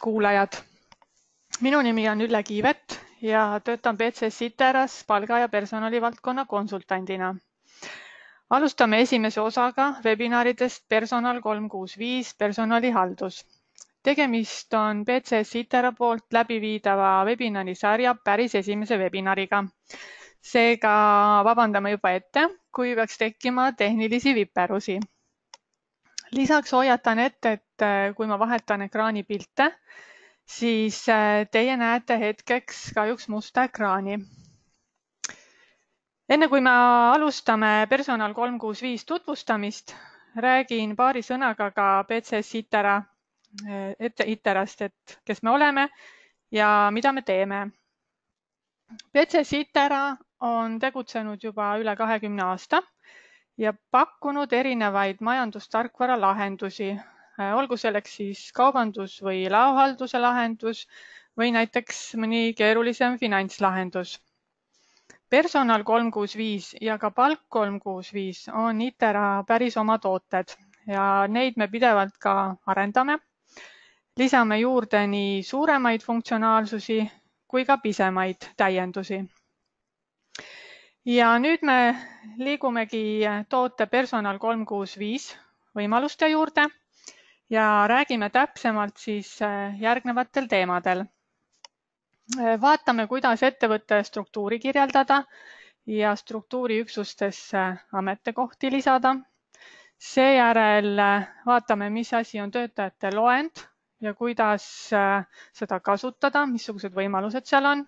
kuulajad! minu nimi on Ülle Kiivet ja töötan BCS ITERAS palga ja personalivaldkonna konsultandina. alustame esimese osaga webinaridest Personal kolm kuus viis personalihaldus. tegemist on BCS ITERA poolt läbiviidava webinari sarja päris esimese webinariga. seega vabandame juba ette, kui peaks tekkima tehnilisi viperusi lisaks hoiatan ette, et äh, kui ma vahetan ekraani pilte, siis äh, teie näete hetkeks kahjuks musta ekraani. enne kui me alustame personal kolm kuus viis tutvustamist, räägin paari sõnaga ka BCS ITERA, äh, ITERAst, et kes me oleme ja mida me teeme. BCS ITERA on tegutsenud juba üle kahekümne aasta ja pakkunud erinevaid majandustarkvara lahendusi, olgu selleks siis kaubandus või laohalduse lahendus või näiteks mõni keerulisem finantslahendus. personal kolm kuus viis ja ka palk kolm kuus viis on ITERA päris oma tooted ja neid me pidevalt ka arendame. lisame juurde nii suuremaid funktsionaalsusi kui ka pisemaid täiendusi ja nüüd me liigumegi toote personal kolm kuus viis võimaluste juurde ja räägime täpsemalt siis äh, järgnevatel teemadel. Äh, vaatame, kuidas ettevõtte struktuuri kirjeldada ja struktuuriüksustesse ametikohti lisada. seejärel äh, vaatame, mis asi on töötajate loend ja kuidas seda kasutada, missugused võimalused seal on.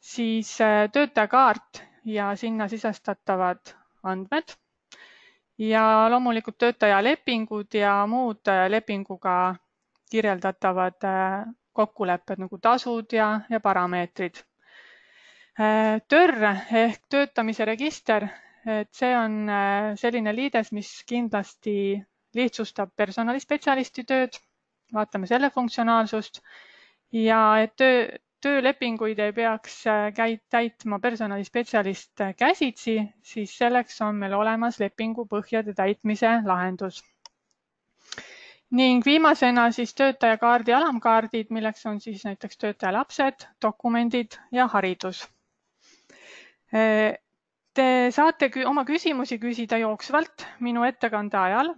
siis töötajakaart ja sinna sisestatavad andmed ja loomulikult töötajalepingud ja muud äh, lepinguga kirjeldatavad äh, kokkulepped nagu tasud ja, ja parameetrid. Äh, TÖR ehk töötamise register, et see on selline liides, mis kindlasti lihtsustab personalispetsialisti tööd. vaatame selle funktsionaalsust ja et töö, töölepinguid ei peaks äh, käit-, täitma personalispetsialist äh, käsitsi, siis selleks on meil olemas lepingu põhjade täitmise lahendus. ning viimasena siis töötajakaardi alamkaardid, milleks on siis näiteks töötaja lapsed, dokumendid ja haridus. Äh, te saate oma küsimusi küsida jooksvalt minu ettekande ajal,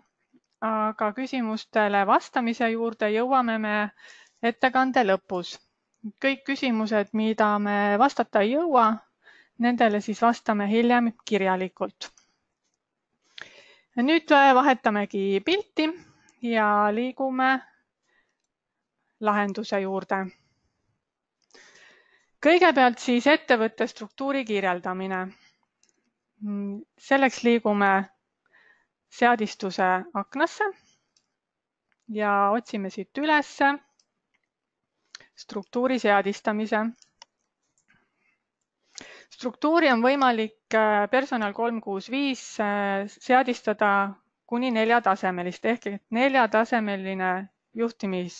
aga küsimustele vastamise juurde jõuame me ettekande lõpus kõik küsimused, mida me vastata ei jõua, nendele siis vastame hiljem kirjalikult. nüüd vahetamegi pilti ja liigume lahenduse juurde. kõigepealt siis ettevõtte struktuuri kirjeldamine. selleks liigume seadistuse aknasse ja otsime siit ülesse struktuuri seadistamise. struktuuri on võimalik äh, personal kolm kuus viis äh, seadistada kuni neljatasemelist ehk et neljatasemeline juhtimis,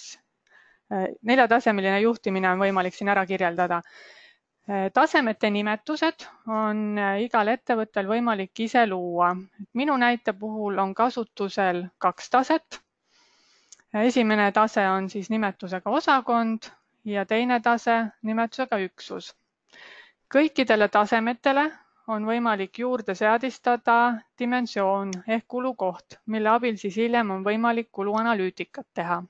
äh, neljatasemeline juhtimine on võimalik siin ära kirjeldada. tasemete nimetused on igal ettevõttel võimalik ise luua. minu näite puhul on kasutusel kaks taset. esimene tase on siis nimetusega osakond, ja teine tase nimetusega üksus. kõikidele tasemetele on võimalik juurde seadistada dimensioon ehk kulukoht, mille abil siis hiljem on võimalik kuluanalüütikat teha.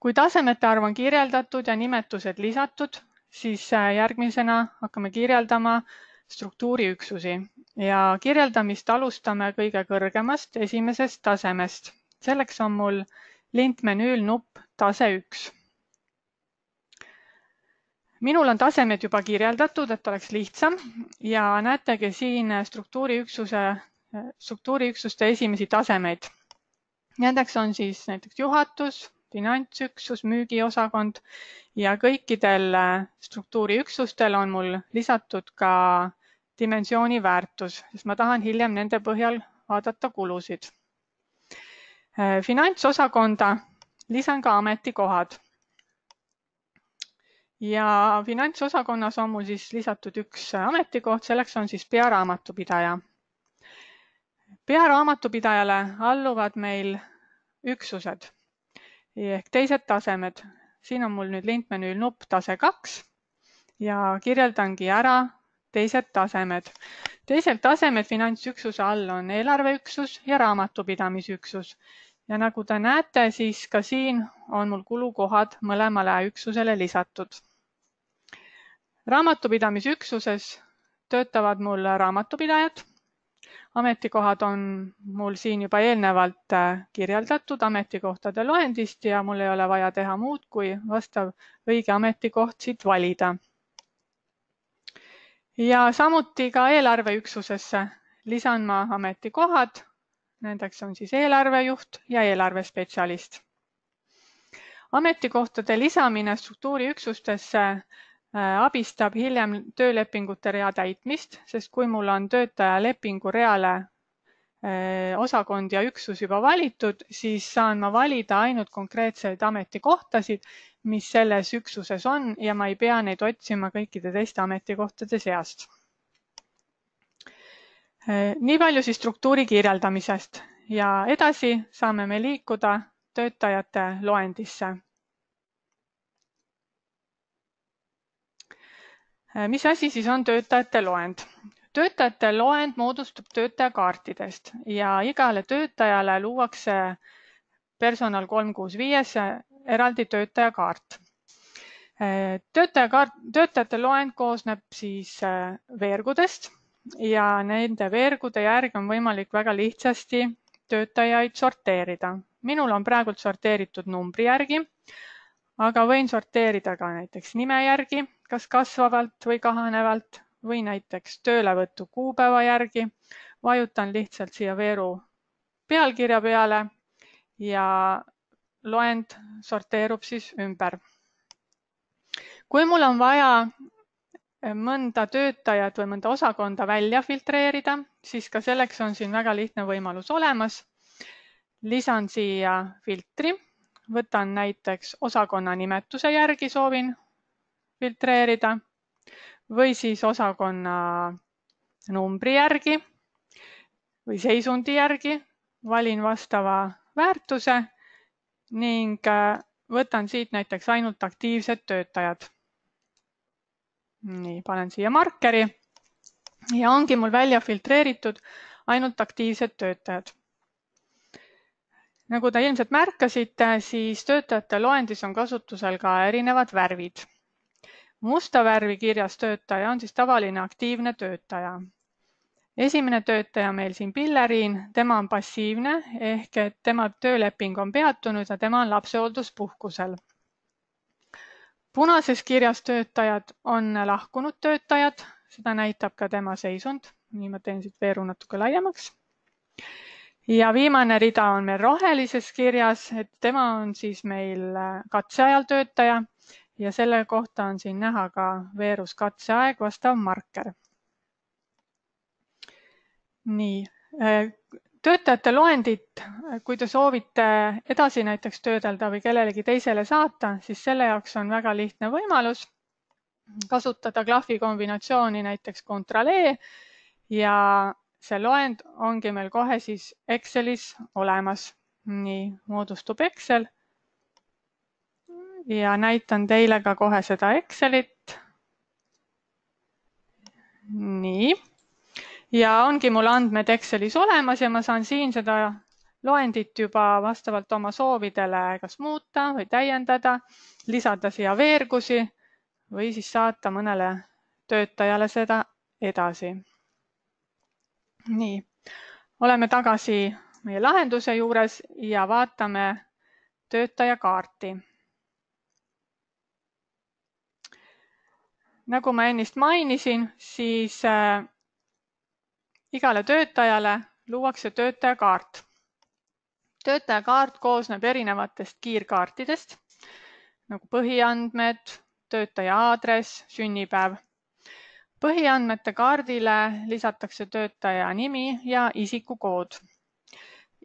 kui tasemete arv on kirjeldatud ja nimetused lisatud, siis äh, järgmisena hakkame kirjeldama struktuuriüksusi ja kirjeldamist alustame kõige kõrgemast esimesest tasemest. selleks on mul lintmenüül nupp tase üks minul on tasemed juba kirjeldatud, et oleks lihtsam ja näetegi siin struktuuriüksuse, struktuuriüksuste esimesi tasemeid. Nendeks on siis näiteks juhatus, finantsüksus, müügiosakond ja kõikidel struktuuriüksustel on mul lisatud ka dimensiooni väärtus, sest ma tahan hiljem nende põhjal vaadata kulusid. finantsosakonda lisan ka ametikohad ja finantsosakonnas on mul siis lisatud üks ametikoht, selleks on siis pearaamatupidaja. pearaamatupidajale alluvad meil üksused ehk teised tasemed. siin on mul nüüd lintmenüül nupp tase kaks ja kirjeldangi ära teised tasemed. teised tasemed finantsüksuse all on eelarveüksus ja raamatupidamisüksus ja nagu te näete, siis ka siin on mul kulukohad mõlemale üksusele lisatud. Raamatupidamisüksuses töötavad mul raamatupidajad ametikohad on mul siin juba eelnevalt äh, kirjeldatud ametikohtade loendist ja mul ei ole vaja teha muud, kui vastav õige ametikoht siit valida. ja samuti ka eelarveüksusesse lisan ma ametikohad. Nendeks on siis eelarvejuht ja eelarvespetsialist. ametikohtade lisamine struktuuriüksustesse abistab hiljem töölepingute rea täitmist, sest kui mul on töötaja lepingu reale äh, osakond ja üksus juba valitud, siis saan ma valida ainult konkreetseid ametikohtasid, mis selles üksuses on ja ma ei pea neid otsima kõikide teiste ametikohtade seast. Äh, nii palju siis struktuuri kirjeldamisest ja edasi saame me liikuda töötajate loendisse mis asi siis on töötajate loend? töötajate loend moodustub töötajakaartidest ja igale töötajale luuakse personal kolm kuus viies eraldi töötajakaart. Äh, töötajakaart, töötajate loend koosneb siis äh, veergudest ja nende veergude järgi on võimalik väga lihtsasti töötajaid sorteerida. minul on praegult sorteeritud numbri järgi, aga võin sorteerida ka näiteks nime järgi kas kasvavalt või kahanevalt või näiteks töölevõtu kuupäeva järgi. vajutan lihtsalt siia veeru pealkirja peale ja loend sorteerub siis ümber. kui mul on vaja mõnda töötajat või mõnda osakonda välja filtreerida, siis ka selleks on siin väga lihtne võimalus olemas. lisan siia filtri, võtan näiteks osakonna nimetuse järgi soovin filtreerida või siis osakonna numbri järgi või seisundi järgi valin vastava väärtuse ning äh, võtan siit näiteks ainult aktiivsed töötajad. nii, panen siia markeri ja ongi mul välja filtreeritud ainult aktiivsed töötajad. nagu te ilmselt märkasite, siis töötajate loendis on kasutusel ka erinevad värvid musta värvi kirjas töötaja on siis tavaline aktiivne töötaja. esimene töötaja meil siin Pilleriin, tema on passiivne ehk et tema tööleping on peatunud ja tema on lapsehoolduspuhkusel. punases kirjas töötajad on lahkunud töötajad, seda näitab ka tema seisund. nii ma teen siit veeru natuke laiemaks. ja viimane rida on meil rohelises kirjas, et tema on siis meil katseajal töötaja ja selle kohta on siin näha ka veerus katseaeg vastav marker. nii, äh, töötajate loendit, kui te soovite edasi näiteks töödelda või kellelegi teisele saata, siis selle jaoks on väga lihtne võimalus kasutada klahvi kombinatsiooni näiteks Ctrl E ja see loend ongi meil kohe siis Excelis olemas. nii moodustub Excel ja näitan teile ka kohe seda Excelit. nii, ja ongi mul andmed Excelis olemas ja ma saan siin seda loendit juba vastavalt oma soovidele kas muuta või täiendada, lisada siia veergusi või siis saata mõnele töötajale seda edasi. nii, oleme tagasi meie lahenduse juures ja vaatame töötajakaarti nagu ma ennist mainisin, siis äh, igale töötajale luuakse töötajakaart. töötajakaart koosneb erinevatest kiirkaartidest nagu põhiandmed, töötaja aadress, sünnipäev. põhiandmete kaardile lisatakse töötaja nimi ja isikukood.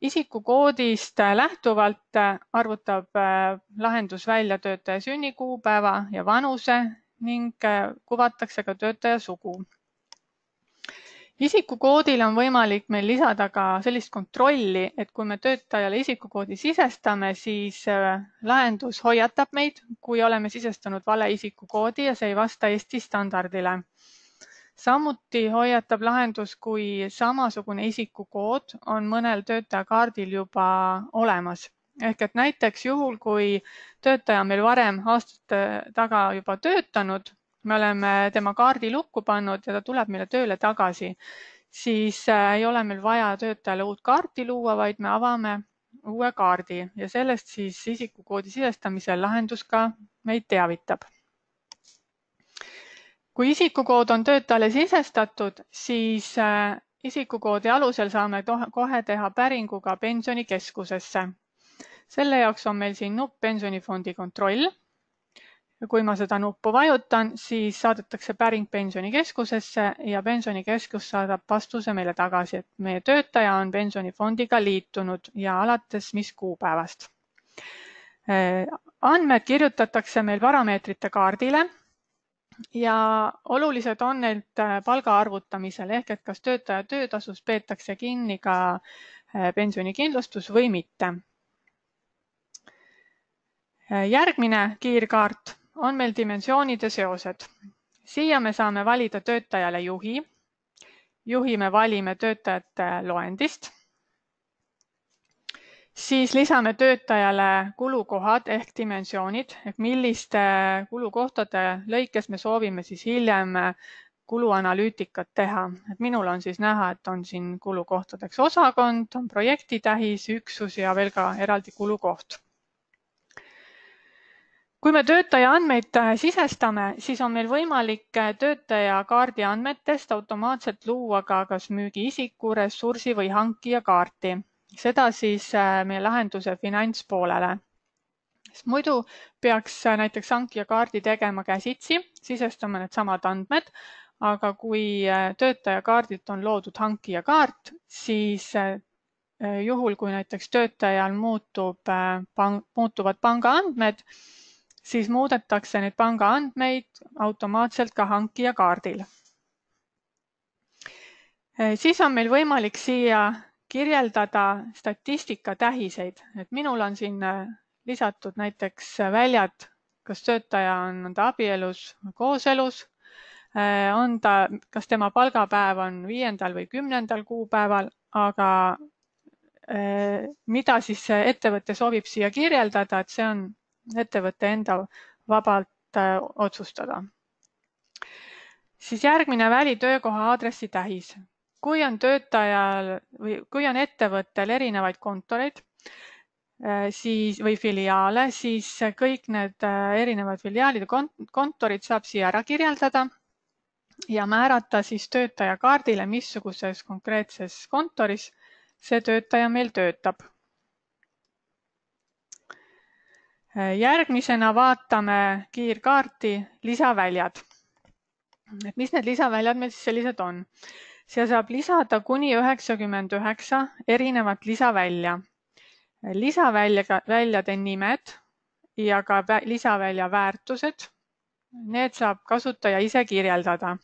isikukoodist lähtuvalt arvutab äh, lahendus välja töötaja sünnikuupäeva ja vanuse ning äh, kuvatakse ka töötaja sugu. isikukoodile on võimalik meil lisada ka sellist kontrolli, et kui me töötajale isikukoodi sisestame, siis äh, lahendus hoiatab meid, kui oleme sisestanud vale isikukoodi ja see ei vasta Eesti standardile. samuti hoiatab lahendus, kui samasugune isikukood on mõnel töötajakaardil juba olemas ehk et näiteks juhul, kui töötaja on meil varem aastate taga juba töötanud me oleme tema kaardi lukku pannud ja ta tuleb meile tööle tagasi, siis äh, ei ole meil vaja töötajale uut kaarti luua, vaid me avame uue kaardi ja sellest siis isikukoodi sisestamisel lahendus ka meid teavitab. kui isikukood on töötajale sisestatud, siis äh, isikukoodi alusel saame kohe teha päringu ka pensionikeskusesse. Selle jaoks on meil siin nupp pensionifondi kontroll kui ma seda nuppu vajutan, siis saadetakse päring pensionikeskusesse ja pensionikeskus saadab vastuse meile tagasi, et meie töötaja on pensionifondiga liitunud ja alates mis kuupäevast. andmed kirjutatakse meil parameetrite kaardile ja olulised on need palga arvutamisel ehk et kas töötaja töötasust peetakse kinni ka pensionikindlustus või mitte. Järgmine kiirkaart on meil dimensioonide seosed. siia me saame valida töötajale juhi. juhi me valime töötajate loendist. siis lisame töötajale kulukohad ehk dimensioonid ehk milliste kulukohtade lõikes me soovime siis hiljem kuluanalüütikat teha, et minul on siis näha, et on siin kulukohtadeks osakond, on projektitähis, üksus ja veel ka eraldi kulukoht kui me töötaja andmeid äh, sisestame, siis on meil võimalik äh, töötaja kaardi andmetest automaatselt luua ka kas müügiisiku, ressursi või hankija kaarti. seda siis äh, meie lahenduse finantspoolele. sest muidu peaks näiteks hankija kaardi tegema käsitsi, sisestama needsamad andmed, aga kui töötaja kaardilt on loodud hankija kaart, siis juhul, kui näiteks töötajal muutub, muutuvad pangaandmed, siis muudetakse neid pangaandmeid automaatselt ka hankija kaardil. Eh, siis on meil võimalik siia kirjeldada statistika tähiseid, et minul on siin eh, lisatud näiteks väljad, kas töötaja on, on ta abielus kooselus, eh, on ta, kas tema palgapäev on viiendal või kümnendal kuupäeval, aga mida siis ettevõte soovib siia kirjeldada, et see on ettevõtte enda vabalt äh, otsustada. siis järgmine väli töökoha aadressi tähis. kui on töötajal või kui on ettevõttel erinevaid kontoreid, äh, siis või filiaale, siis kõik need äh, erinevad filiaalide kontorid saab siia ära kirjeldada ja määrata siis töötaja kaardile, missuguses konkreetses kontoris see töötaja meil töötab järgmisena vaatame kiirkaarti lisaväljad. et mis need lisaväljad meil siis sellised on? siia saab lisada kuni üheksakümmend üheksa erinevat lisavälja. lisaväljaga, väljade nimed ja ka lisavälja väärtused, need saab kasutaja ise kirjeldada.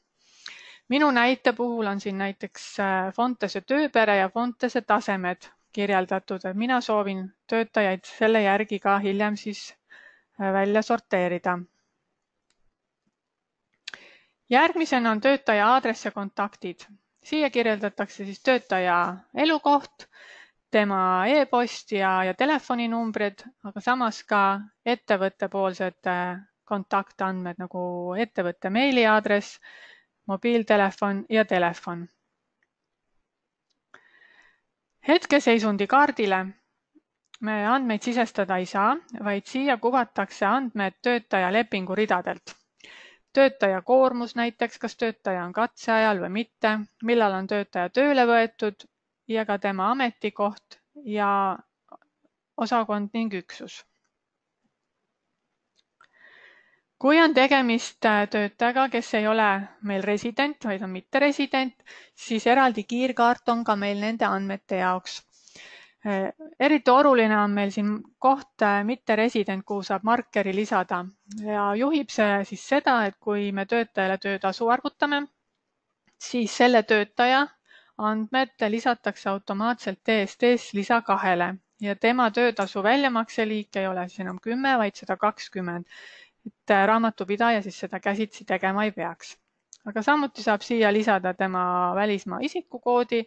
minu näite puhul on siin näiteks äh, Fontese tööpere ja Fontese tasemed kirjeldatud, et mina soovin töötajaid selle järgi ka hiljem siis äh, välja sorteerida. järgmisena on töötaja aadress ja kontaktid. siia kirjeldatakse siis töötaja elukoht, tema e-post ja, ja telefoninumbrid, aga samas ka ettevõttepoolsed äh, kontaktandmed nagu ettevõtte meiliaadress, mobiiltelefon ja telefon hetkeseisundi kaardile me andmeid sisestada ei saa, vaid siia kuvatakse andmed töötaja lepinguridadelt. töötaja koormus näiteks, kas töötaja on katseajal või mitte, millal on töötaja tööle võetud ja ka tema ametikoht ja osakond ning üksus kui on tegemist äh, töötajaga, kes ei ole meil resident, vaid on mitteresident, siis eraldi kiirkaart on ka meil nende andmete jaoks. Äh, eriti oluline on meil siin koht äh, mitteresident, kuhu saab markeri lisada ja juhib see siis seda, et kui me töötajale töötasu arvutame, siis selle töötaja andmed lisatakse automaatselt DST-s lisa kahele ja tema töötasu väljamakseliik ei ole siis enam kümme, vaid sada kakskümmend. Et äh, raamatupidaja siis seda käsitsi tegema ei peaks. aga samuti saab siia lisada tema välismaa isikukoodi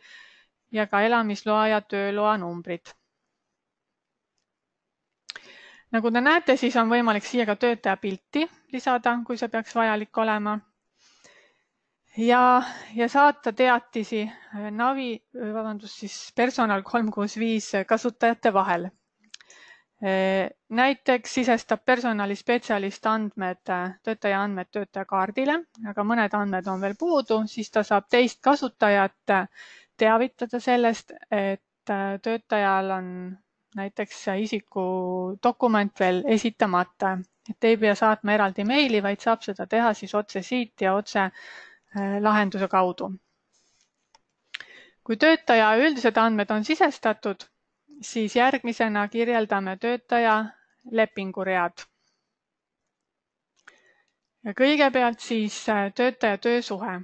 ja ka elamisloa ja tööloa numbrid. nagu te näete, siis on võimalik siia ka töötaja pilti lisada, kui see peaks vajalik olema ja, ja saata teatisi äh, Navi, vabandust, siis personal kolm kuus viis kasutajate vahel. Äh, näiteks sisestab personalispetsialist andmed, töötaja andmed töötajakaardile, aga mõned andmed on veel puudu, siis ta saab teist kasutajat teavitada sellest, et töötajal on näiteks isikudokument veel esitamata, et ei pea saatma eraldi meili, vaid saab seda teha siis otse siit ja otse Äh, lahenduse kaudu. kui töötaja üldised andmed on sisestatud, siis järgmisena kirjeldame töötaja lepinguread. kõigepealt siis äh, töötaja töösuhe.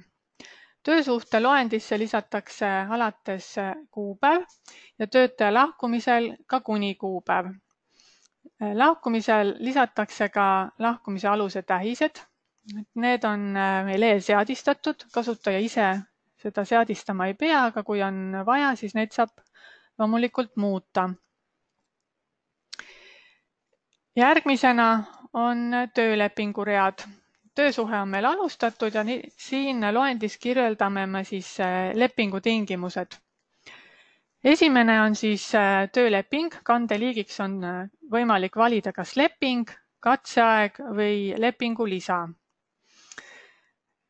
töösuhte loendisse lisatakse alates äh, kuupäev ja töötaja lahkumisel ka kuni kuupäev. lahkumisel lisatakse ka lahkumise aluse tähised Need on äh, meil eelseadistatud, kasutaja ise seda seadistama ei pea, aga kui on vaja, siis neid saab loomulikult muuta. järgmisena on töölepingu read. töösuhe on meil alustatud ja nii, siin loendis kirjeldame me siis äh, lepingu tingimused. esimene on siis äh, tööleping, kandeliigiks on võimalik valida kas leping, katseaeg või lepingu lisa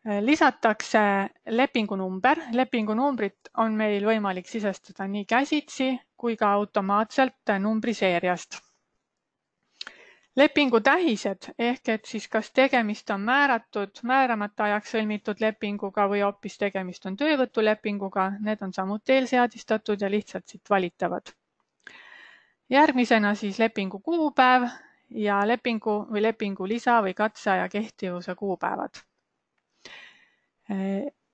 lisatakse lepingunumber. lepingunumbrit on meil võimalik sisestada nii käsitsi kui ka automaatselt numbriseeriast. lepingu tähised ehk et siis kas tegemist on määratud, määramata ajaks sõlmitud lepinguga või hoopis tegemist on töövõtulepinguga, need on samuti eelseadistatud ja lihtsalt siit valitavad. järgmisena siis lepingu kuupäev ja lepingu või lepingu lisa või katseaja kehtivuse kuupäevad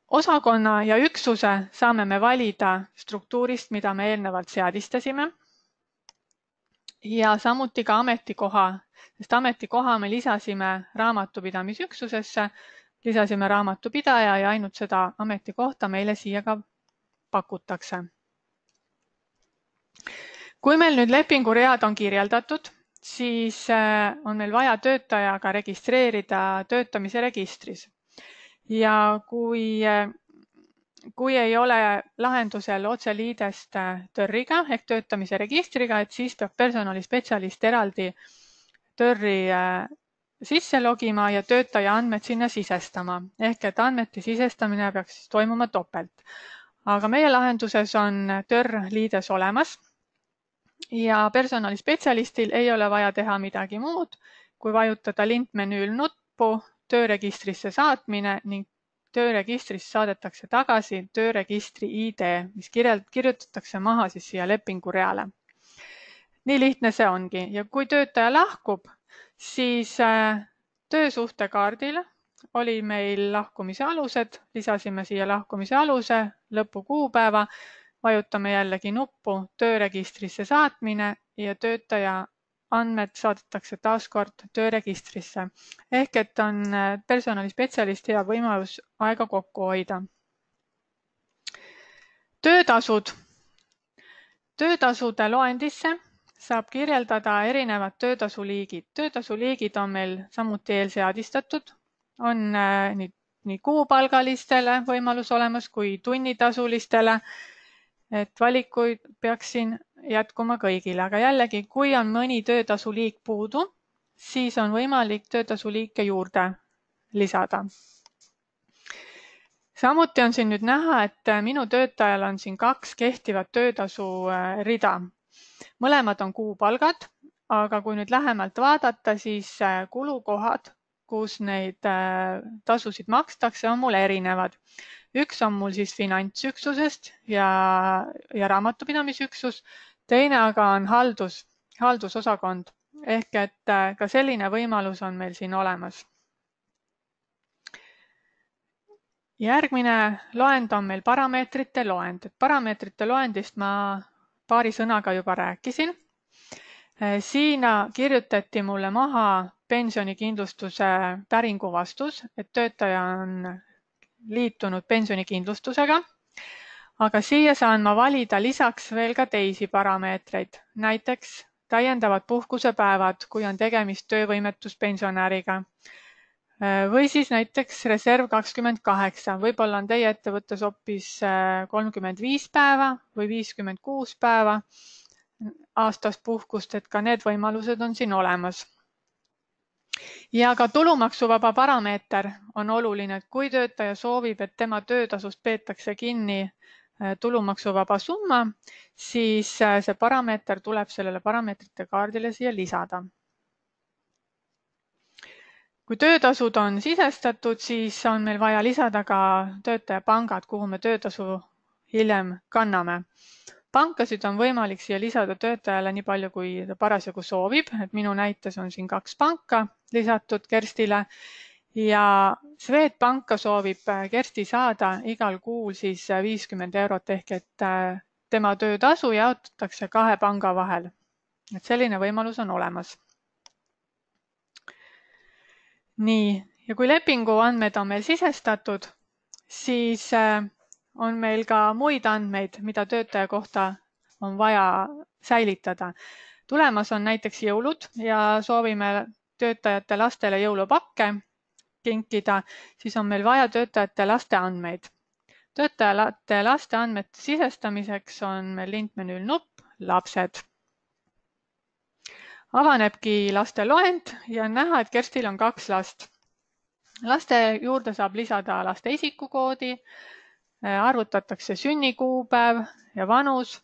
osakonna ja üksuse saame me valida struktuurist, mida me eelnevalt seadistasime. ja samuti ka ametikoha, sest ametikoha me lisasime raamatupidamisüksusesse, lisasime raamatupidaja ja ainult seda ametikohta meile siia ka pakutakse. kui meil nüüd lepinguread on kirjeldatud, siis äh, on meil vaja töötajaga registreerida töötamise registris ja kui, kui ei ole lahendusel otseliidest TÖR-iga ehk töötamise registriga, et siis peab personalispetsialist eraldi TÖR-i äh, sisse logima ja töötaja andmed sinna sisestama ehk et andmete sisestamine peaks siis toimuma topelt. aga meie lahenduses on TÖR liides olemas ja personalispetsialistil ei ole vaja teha midagi muud, kui vajutada lintmenüül nuppu tööregistrisse saatmine ning tööregistrist saadetakse tagasi tööregistri ID, mis kirjeld-, kirjutatakse maha siis siia lepingureale. nii lihtne see ongi ja kui töötaja lahkub, siis äh, töösuhte kaardil oli meil lahkumise alused, lisasime siia lahkumise aluse, lõpukuupäeva, vajutame jällegi nuppu tööregistrisse saatmine ja töötaja andmed saadetakse taaskord tööregistrisse ehk et on äh, personalispetsialisti hea võimalus aega kokku hoida. töötasud. töötasude loendisse saab kirjeldada erinevad töötasuliigid. töötasuliigid on meil samuti eelseadistatud, on äh, nii, nii kuupalgalistele võimalus olemas kui tunnitasulistele et valikuid peaks siin jätkuma kõigile, aga jällegi, kui on mõni töötasuliik puudu, siis on võimalik töötasuliike juurde lisada. samuti on siin nüüd näha, et minu töötajal on siin kaks kehtivat töötasu äh, rida. mõlemad on kuupalgad, aga kui nüüd lähemalt vaadata, siis äh, kulukohad, kus neid äh, tasusid makstakse, on mul erinevad üks on mul siis finantsüksusest ja, ja raamatupidamisüksus, teine aga on haldus, haldusosakond ehk et äh, ka selline võimalus on meil siin olemas. järgmine loend on meil parameetrite loend, et parameetrite loendist ma paari sõnaga juba rääkisin. siin kirjutati mulle maha pensionikindlustuse päringu vastus, et töötaja on liitunud pensionikindlustusega. Aga siia saan ma valida lisaks veel ka teisi parameetreid, näiteks täiendavad puhkusepäevad, kui on tegemist töövõimetuspensionäriga. Või siis näiteks reserv kakskümmend kaheksa, võib-olla on teie ettevõttes hoopis äh, kolmkümmend viis päeva või viiskümmend kuus päeva aastas puhkust, et ka need võimalused on siin olemas. ja ka tulumaksuvaba parameeter on oluline, et kui töötaja soovib, et tema töötasust peetakse kinni tulumaksuvaba summa, siis see parameeter tuleb sellele parameetrite kaardile siia lisada. Kui töötasud on sisestatud, siis on meil vaja lisada ka töötajapangad, kuhu me töötasu hiljem kanname. pankasid on võimalik siia lisada töötajale nii palju, kui ta parasjagu soovib, et minu näites on siin kaks panka lisatud Kerstile ja Swedbanka soovib Kersti saada igal kuul siis viiskümmend eurot ehk et äh, tema töötasu jaotatakse kahe panga vahel. et selline võimalus on olemas nii, ja kui lepingu andmed on meil sisestatud, siis äh, on meil ka muid andmeid, mida töötaja kohta on vaja säilitada. tulemas on näiteks jõulud ja soovime töötajate lastele jõulupakke kinkida, siis on meil vaja töötajate laste andmeid. töötajate laste andmete sisestamiseks on meil lintmenüül nupp lapsed avanebki laste loend ja on näha, et Kerstil on kaks last. laste juurde saab lisada laste isikukoodi, arvutatakse sünnikuupäev ja vanus.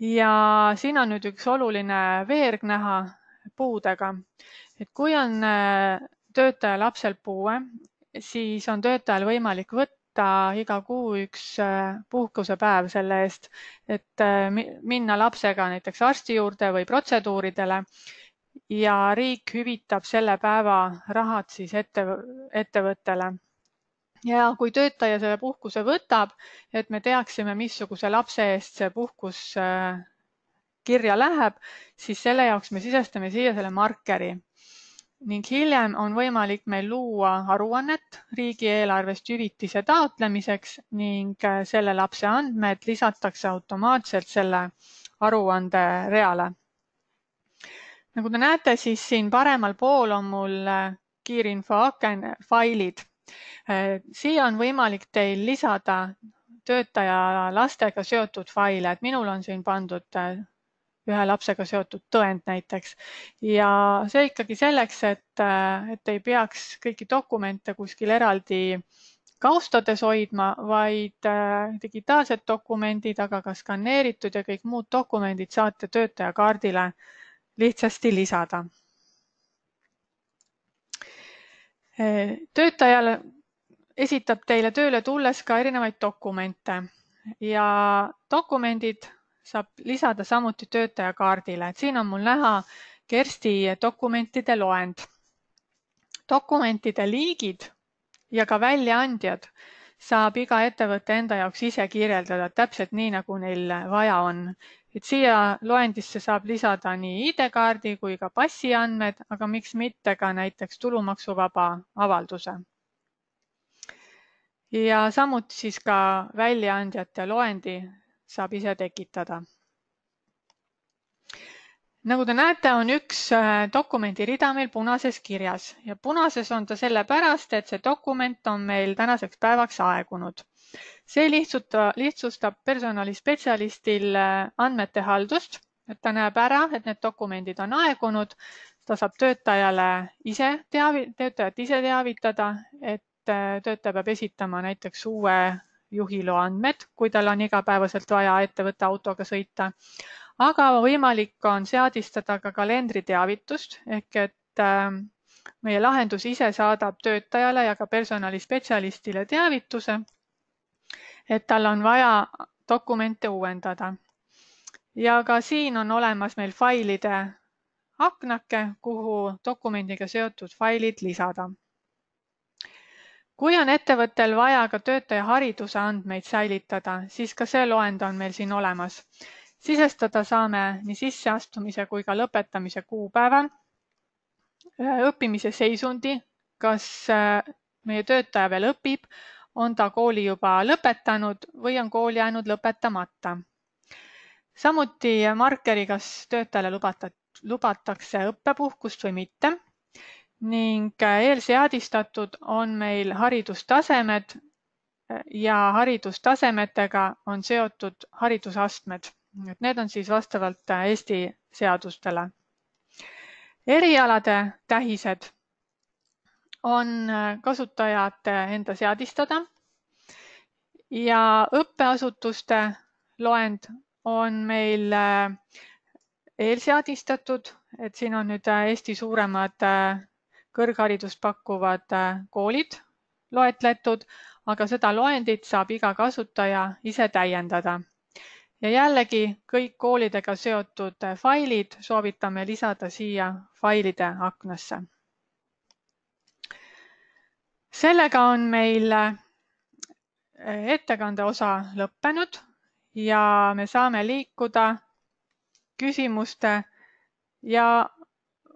ja siin on nüüd üks oluline veerg näha puudega, et kui on töötaja lapsel puue, siis on töötajal võimalik võtta iga kuu üks äh, puhkusepäev selle eest, et äh, minna lapsega näiteks arsti juurde või protseduuridele ja riik hüvitab selle päeva rahad siis ette, ettevõttele. ja kui töötaja selle puhkuse võtab, et me teaksime, missuguse lapse eest see puhkus äh, kirja läheb, siis selle jaoks me sisestame siia selle markeri ning hiljem on võimalik meil luua aruannet riigieelarvest hüvitise taotlemiseks ning äh, selle lapse andmed lisatakse automaatselt selle aruande reale. nagu te näete, siis siin paremal pool on mul äh, kiirinfo aken failid. Äh, siia on võimalik teil lisada töötaja lastega seotud faile, et minul on siin pandud ühe lapsega seotud tõend näiteks. ja see ikkagi selleks, et, et ei peaks kõiki dokumente kuskil eraldi kaustades hoidma, vaid äh, digitaalsed dokumendid, aga ka skaneeritud ja kõik muud dokumendid saate töötajakaardile lihtsasti lisada. Äh, töötajal esitab teile tööle tulles ka erinevaid dokumente ja dokumendid saab lisada samuti töötajakaardile, et siin on mul näha Kersti dokumentide loend. dokumentide liigid ja ka väljaandjad saab iga ettevõte enda jaoks ise kirjeldada täpselt nii, nagu neil vaja on. et siia loendisse saab lisada nii ID-kaardi kui ka passi andmed, aga miks mitte ka näiteks tulumaksuvaba avalduse. ja samuti siis ka väljaandjate loendi saab ise tekitada. nagu te näete, on üks äh, dokumendi rida meil punases kirjas ja punases on ta sellepärast, et see dokument on meil tänaseks päevaks aegunud. see lihtsuta, lihtsustab personalispetsialistil äh, andmete haldust, et ta näeb ära, et need dokumendid on aegunud, ta saab töötajale ise teavi-, töötajat ise teavitada, et äh, töötaja peab esitama näiteks uue juhiloa andmed, kui tal on igapäevaselt vaja ettevõtte autoga sõita. aga võimalik on seadistada ka kalendriteavitust ehk et ähm, meie lahendus ise saadab töötajale ja ka personalispetsialistile teavituse, et tal on vaja dokumente uuendada. ja ka siin on olemas meil failide aknake, kuhu dokumendiga seotud failid lisada kui on ettevõttel vaja ka töötaja hariduse andmeid säilitada, siis ka see loend on meil siin olemas. sisestada saame nii sisseastumise kui ka lõpetamise kuupäeva, õppimise seisundi, kas äh, meie töötaja veel õpib, on ta kooli juba lõpetanud või on kool jäänud lõpetamata. samuti markeri, kas töötajale lubata, lubatakse õppepuhkust või mitte ning eelseadistatud on meil haridustasemed äh, ja haridustasemetega on seotud haridusastmed. et need on siis vastavalt äh, Eesti seadustele. erialade tähised on kasutajate enda seadistada ja õppeasutuste loend on meil eelseadistatud, et siin on nüüd Eesti suuremad kõrgharidust pakkuvad äh, koolid loetletud, aga seda loendit saab iga kasutaja ise täiendada. ja jällegi kõik koolidega seotud äh, failid soovitame lisada siia failide aknasse. sellega on meil äh, ettekande osa lõppenud ja me saame liikuda küsimuste ja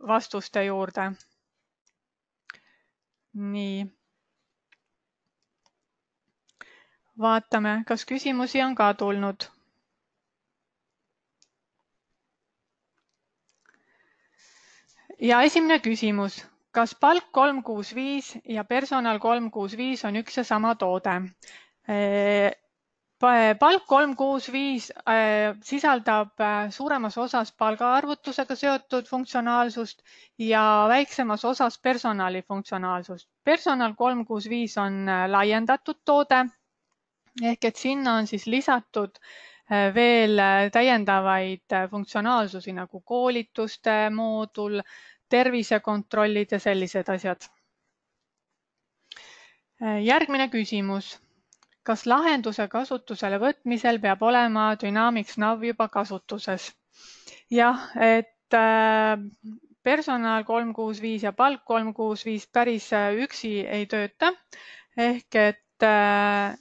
vastuste juurde nii. vaatame, kas küsimusi on ka tulnud. ja esimene küsimus, kas palk kolm kuus viis ja personal kolm kuus viis on üks ja sama toode? Palk kolm kuus viis äh, sisaldab äh, suuremas osas palgaarvutusega seotud funktsionaalsust ja väiksemas osas personali funktsionaalsust. personal kolm kuus viis on äh, laiendatud toode ehk et sinna on siis lisatud veel täiendavaid funktsionaalsusi nagu koolituste moodul, tervisekontrollid ja sellised asjad. järgmine küsimus kas lahenduse kasutusele võtmisel peab olema Dynamics Nav juba kasutuses? jah, et äh, personal kolm kuus viis ja palk kolm kuus viis päris äh, üksi ei tööta ehk et äh,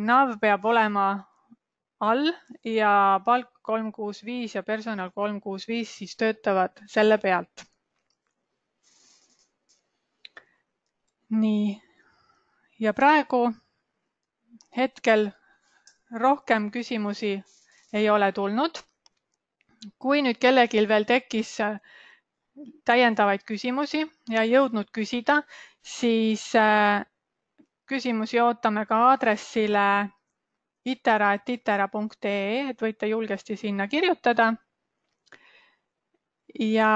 Nav peab olema all ja palk kolm kuus viis ja personal kolm kuus viis siis töötavad selle pealt. nii ja praegu hetkel rohkem küsimusi ei ole tulnud. kui nüüd kellelgi veel tekkis äh, täiendavaid küsimusi ja ei jõudnud küsida, siis äh, küsimusi ootame ka aadressile itera.itera.ee, et võite julgesti sinna kirjutada. ja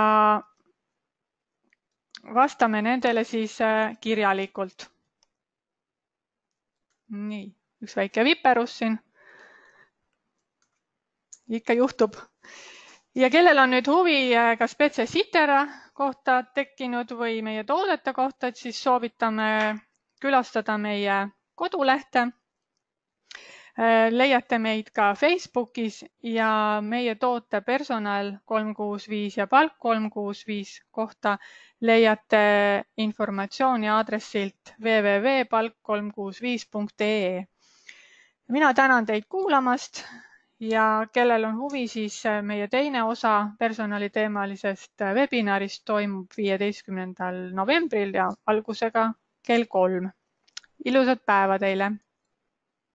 vastame nendele siis äh, kirjalikult. nii üks väike viperus siin. ikka juhtub. ja kellel on nüüd huvi eh, kas PC Citera kohta tekkinud või meie toodete kohta, et siis soovitame külastada meie kodulehte. Eh, leiate meid ka Facebookis ja meie toote personal kolm kuus viis ja palk kolm kuus viis kohta leiate informatsiooni aadressilt www.palk365.ee mina tänan teid kuulamast ja kellel on huvi, siis äh, meie teine osa personaliteemalisest äh, webinarist toimub viieteistkümnendal novembril ja algusega kell kolm. ilusat päeva teile!